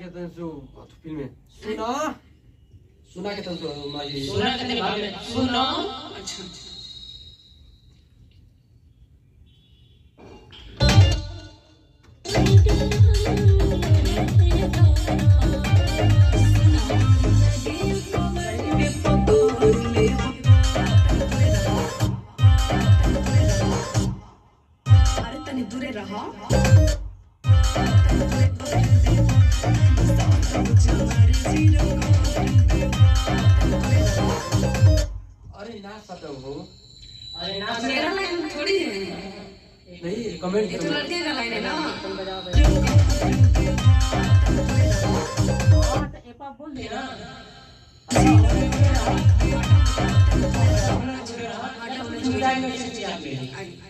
के तन्सु फ़िल्म में सुना सुना के तन्सु माजी सुना के तेरे भाभी सुनो अच्छा दूरे रहा। अरे ना सकते हो अरे ना मेरा लाइन थोड़ी है नहीं कमेंट तो लड़के का लाइन है ना बोल दे ना जुलाई में छुट्टी आ गई आए